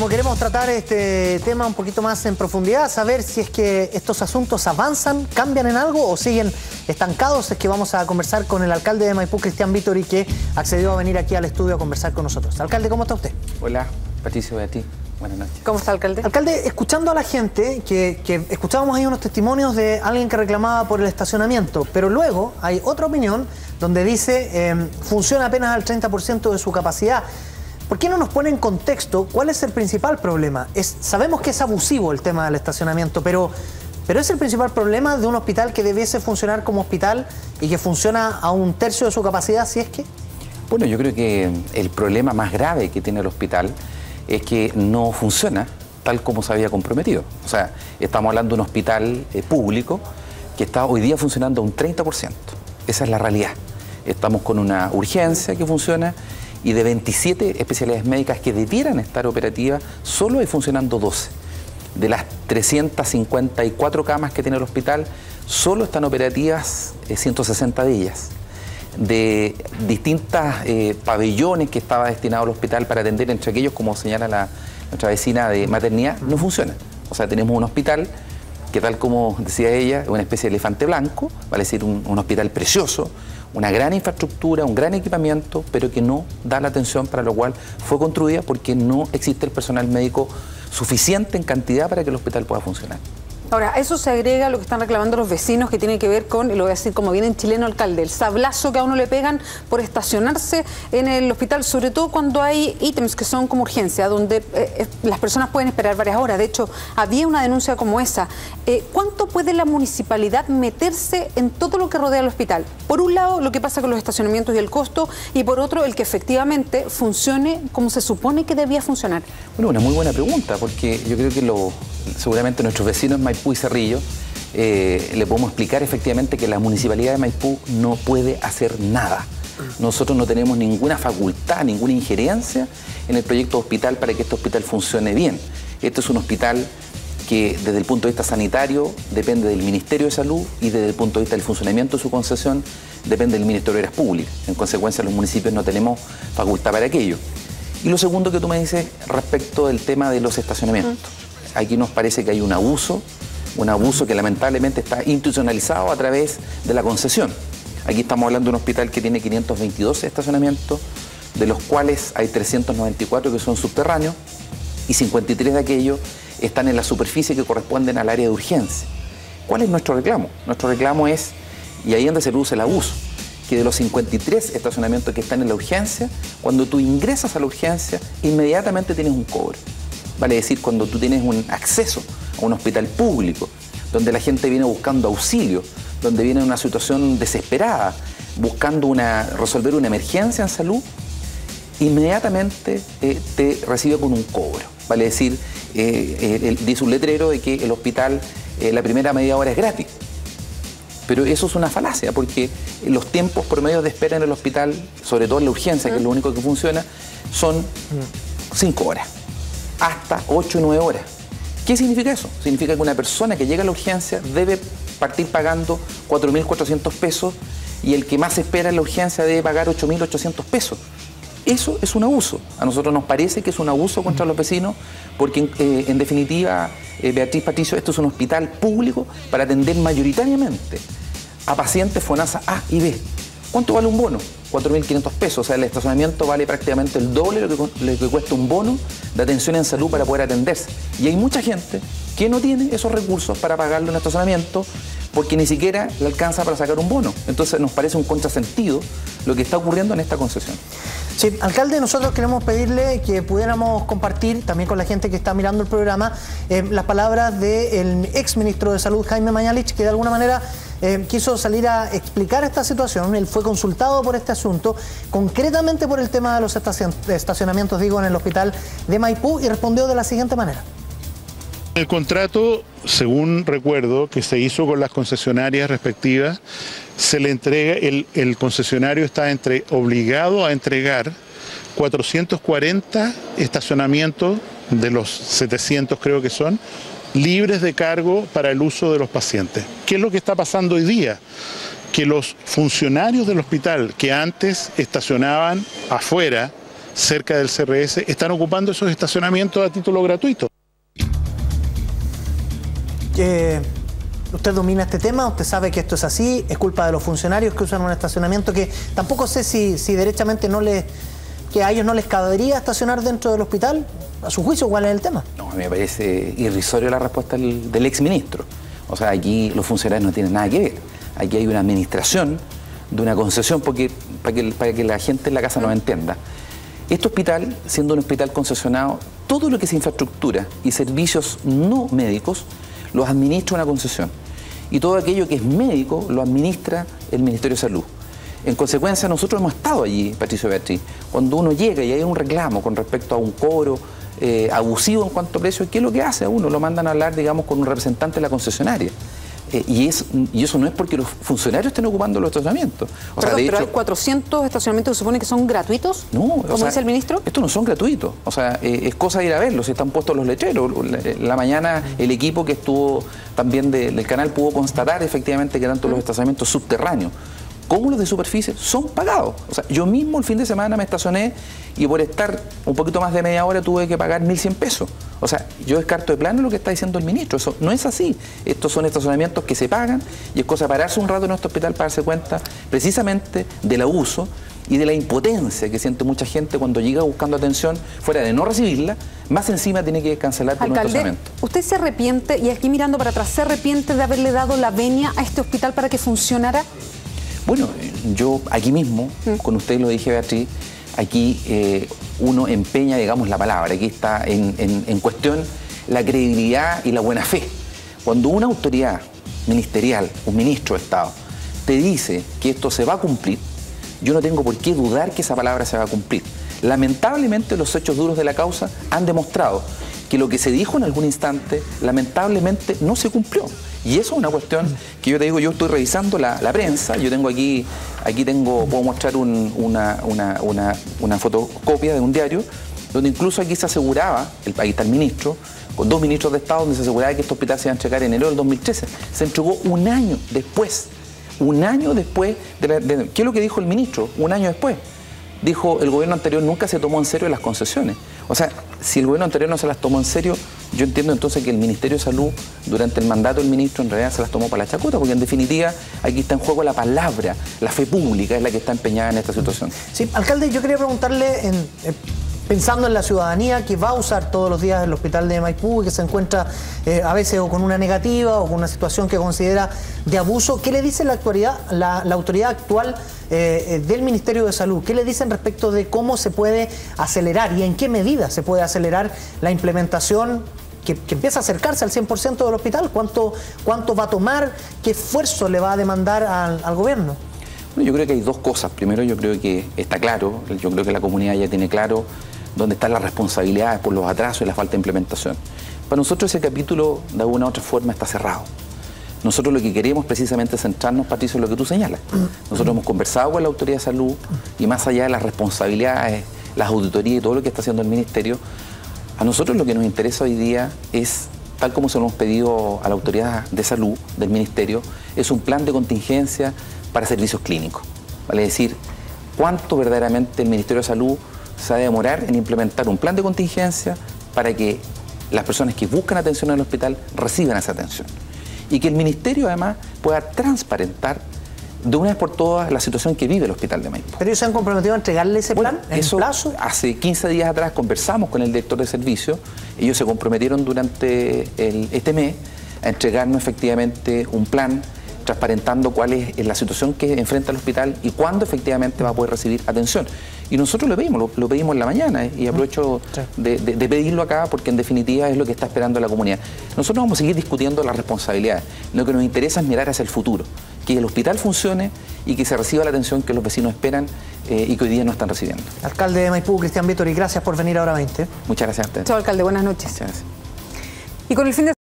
Como queremos tratar este tema un poquito más en profundidad, saber si es que estos asuntos avanzan, cambian en algo o siguen estancados, es que vamos a conversar con el alcalde de Maipú, Cristian Vítori, que accedió a venir aquí al estudio a conversar con nosotros. Alcalde, ¿cómo está usted? Hola, Patricio, a ti. Buenas noches. ¿Cómo está, alcalde? Alcalde, escuchando a la gente, que, que escuchábamos ahí unos testimonios de alguien que reclamaba por el estacionamiento, pero luego hay otra opinión donde dice eh, funciona apenas al 30% de su capacidad. ¿Por qué no nos pone en contexto cuál es el principal problema? Es, sabemos que es abusivo el tema del estacionamiento, pero, pero es el principal problema de un hospital que debiese funcionar como hospital y que funciona a un tercio de su capacidad, si es que... Bueno, yo creo que el problema más grave que tiene el hospital es que no funciona tal como se había comprometido. O sea, estamos hablando de un hospital eh, público que está hoy día funcionando a un 30%. Esa es la realidad. Estamos con una urgencia que funciona y de 27 especialidades médicas que debieran estar operativas, solo hay funcionando 12. De las 354 camas que tiene el hospital, solo están operativas 160 eh, de ellas. De distintas eh, pabellones que estaba destinado al hospital para atender, entre aquellos, como señala la, nuestra vecina de maternidad, no funciona. O sea, tenemos un hospital que tal como decía ella, es una especie de elefante blanco, vale decir, un hospital precioso, una gran infraestructura, un gran equipamiento, pero que no da la atención para lo cual fue construida porque no existe el personal médico suficiente en cantidad para que el hospital pueda funcionar. Ahora, eso se agrega lo que están reclamando los vecinos que tiene que ver con, y lo voy a decir como viene en chileno alcalde, el sablazo que a uno le pegan por estacionarse en el hospital, sobre todo cuando hay ítems que son como urgencia, donde eh, las personas pueden esperar varias horas. De hecho, había una denuncia como esa. Eh, ¿Cuánto puede la municipalidad meterse en todo lo que rodea el hospital? Por un lado, lo que pasa con los estacionamientos y el costo, y por otro, el que efectivamente funcione como se supone que debía funcionar. Bueno, una muy buena pregunta, porque yo creo que lo, seguramente nuestros vecinos Maipú y Cerrillo eh, le podemos explicar efectivamente que la municipalidad de Maipú no puede hacer nada. Nosotros no tenemos ninguna facultad, ninguna injerencia en el proyecto hospital para que este hospital funcione bien. Este es un hospital que desde el punto de vista sanitario depende del Ministerio de Salud y desde el punto de vista del funcionamiento de su concesión depende del Ministerio de Obras Públicas. En consecuencia, los municipios no tenemos facultad para aquello. Y lo segundo que tú me dices respecto del tema de los estacionamientos. Aquí nos parece que hay un abuso, un abuso que lamentablemente está institucionalizado a través de la concesión. Aquí estamos hablando de un hospital que tiene 522 estacionamientos, de los cuales hay 394 que son subterráneos y 53 de aquellos están en la superficie que corresponden al área de urgencia. ¿Cuál es nuestro reclamo? Nuestro reclamo es, y ahí es donde se produce el abuso, que de los 53 estacionamientos que están en la urgencia, cuando tú ingresas a la urgencia, inmediatamente tienes un cobro. Vale decir, cuando tú tienes un acceso a un hospital público, donde la gente viene buscando auxilio, donde viene en una situación desesperada, buscando una, resolver una emergencia en salud, inmediatamente eh, te recibe con un cobro. Vale decir, eh, dice un letrero de que el hospital eh, la primera media hora es gratis. Pero eso es una falacia, porque los tiempos promedios de espera en el hospital, sobre todo en la urgencia, que es lo único que funciona, son cinco horas hasta 8 o 9 horas. ¿Qué significa eso? Significa que una persona que llega a la urgencia debe partir pagando 4.400 pesos y el que más espera en la urgencia debe pagar 8.800 pesos. Eso es un abuso. A nosotros nos parece que es un abuso contra los vecinos porque, eh, en definitiva, eh, Beatriz Patricio, esto es un hospital público para atender mayoritariamente a pacientes FONASA A y B. ¿Cuánto vale un bono? 4.500 pesos. O sea, el estacionamiento vale prácticamente el doble de lo que, cuesta un bono de atención en salud para poder atenderse. Y hay mucha gente que no tiene esos recursos para pagarle un estacionamiento porque ni siquiera le alcanza para sacar un bono. Entonces nos parece un contrasentido lo que está ocurriendo en esta concesión. Sí, alcalde, nosotros queremos pedirle que pudiéramos compartir también con la gente que está mirando el programa eh, las palabras del ex ministro de Salud, Jaime Mañalich, que de alguna manera eh, quiso salir a explicar esta situación. Él fue consultado por este asunto, concretamente por el tema de los estacionamientos, digo, en el hospital de Maipú, y respondió de la siguiente manera. El contrato, según recuerdo, que se hizo con las concesionarias respectivas, se le entrega, el, concesionario está entre, obligado a entregar 440 estacionamientos de los 700 creo que son, libres de cargo para el uso de los pacientes. ¿Qué es lo que está pasando hoy día? Que los funcionarios del hospital que antes estacionaban afuera, cerca del CRS están ocupando esos estacionamientos a título gratuito. Usted domina este tema, usted sabe que esto es así, es culpa de los funcionarios que usan un estacionamiento que tampoco sé si, si derechamente no les, que a ellos no les cabería estacionar dentro del hospital. A su juicio, ¿cuál es el tema? No, me parece irrisorio la respuesta del, del exministro. O sea, aquí los funcionarios no tienen nada que ver. Aquí hay una administración de una concesión, porque, para, que, para que la gente en la casa nos entienda. Este hospital, siendo un hospital concesionado, todo lo que es infraestructura y servicios no médicos los administra una concesión. Y todo aquello que es médico lo administra el Ministerio de Salud. En consecuencia, nosotros hemos estado allí, Patricio Beatriz. Cuando uno llega y hay un reclamo con respecto a un cobro eh, abusivo en cuanto a precios, ¿qué es lo que hace? A uno lo mandan a hablar, digamos, con un representante de la concesionaria. Eh, y, es, y eso no es porque los funcionarios estén ocupando los estacionamientos. O sea, de pero hay 400 estacionamientos que se supone que son gratuitos, no, como dice el ministro. Estos no son gratuitos. O sea, eh, es cosa de ir a verlos, están puestos los lecheros. La, mañana el equipo que estuvo también del canal pudo constatar efectivamente que eran todos los estacionamientos subterráneos como los de superficie son pagados. O sea, yo mismo el fin de semana me estacioné y por estar un poquito más de media hora tuve que pagar 1.100 pesos. O sea, yo descarto de plano lo que está diciendo el ministro. Eso no es así. Estos son estacionamientos que se pagan y es cosa de pararse un rato en nuestro hospital para darse cuenta precisamente del abuso y de la impotencia que siente mucha gente cuando llega buscando atención, fuera de no recibirla, más encima tiene que cancelar por un estacionamiento. ¿Usted se arrepiente, y aquí mirando para atrás, se arrepiente de haberle dado la venia a este hospital para que funcionara? Bueno, yo aquí mismo, mm. con usted lo dije Beatriz, aquí eh, uno empeña, digamos, la palabra, aquí está en, cuestión la credibilidad y la buena fe. Cuando una autoridad ministerial, un ministro de Estado, te dice que esto se va a cumplir, yo no tengo por qué dudar que esa palabra se va a cumplir. Lamentablemente los hechos duros de la causa han demostrado que lo que se dijo en algún instante, lamentablemente no se cumplió. Y eso es una cuestión que yo te digo, yo estoy revisando la, prensa, yo tengo aquí, aquí tengo, puedo mostrar una, una, fotocopia de un diario, donde incluso aquí se aseguraba, el, está el ministro, con dos ministros de Estado, donde se aseguraba que este hospital se iba a entregar en enero del 2013. Se entregó un año después, un año después, de, ¿qué es lo que dijo el ministro? Un año después. Dijo, el gobierno anterior nunca se tomó en serio las concesiones. O sea, si el gobierno anterior no se las tomó en serio, yo entiendo entonces que el Ministerio de Salud, durante el mandato del ministro, en realidad se las tomó para la chacuta, porque en definitiva aquí está en juego la palabra, la fe pública es la que está empeñada en esta situación. Sí, alcalde, yo quería preguntarle, eh, pensando en la ciudadanía que va a usar todos los días el hospital de Maipú y que se encuentra eh, a veces con una negativa o con una situación que considera de abuso, ¿qué le dice la, actualidad, la, autoridad actual eh, del Ministerio de Salud? ¿Qué le dicen respecto de cómo se puede acelerar y en qué medida se puede acelerar la implementación que, empieza a acercarse al 100% del hospital? ¿Cuánto, ¿Cuánto va a tomar? ¿Qué esfuerzo le va a demandar al, gobierno? yo creo que hay dos cosas. Primero, yo creo que está claro, yo creo que la comunidad ya tiene claro dónde están las responsabilidades por los atrasos y la falta de implementación. Para nosotros ese capítulo, de alguna u otra forma, está cerrado. Nosotros lo que queremos precisamente es centrarnos, Patricio, en lo que tú señalas. Nosotros hemos conversado con la Autoridad de Salud y más allá de las responsabilidades, las auditorías y todo lo que está haciendo el Ministerio, a nosotros lo que nos interesa hoy día es, tal como se lo hemos pedido a la autoridad de salud del Ministerio, es un plan de contingencia para servicios clínicos. Vale decir, cuánto verdaderamente el Ministerio de Salud se va a demorar en implementar un plan de contingencia para que las personas que buscan atención en el hospital reciban esa atención. Y que el Ministerio además pueda transparentar de una vez por todas la situación que vive el Hospital de Maipú. ¿Pero ellos se han comprometido a entregarle ese plan en eso, plazo? Hace 15 días atrás conversamos con el director de servicio, ellos se comprometieron durante este mes a entregarnos efectivamente un plan transparentando cuál es la situación que enfrenta el hospital y cuándo efectivamente va a poder recibir atención. Y nosotros lo pedimos, lo, pedimos en la mañana y aprovecho de, pedirlo acá porque en definitiva es lo que está esperando la comunidad. Nosotros vamos a seguir discutiendo las responsabilidades. Lo que nos interesa es mirar hacia el futuro, que el hospital funcione y que se reciba la atención que los vecinos esperan eh, y que hoy día no están recibiendo. Alcalde de Maipú, Cristian Vítor, y gracias por venir ahora 20. Muchas gracias a usted. Chao, alcalde, buenas noches. Muchas gracias. Y con el fin de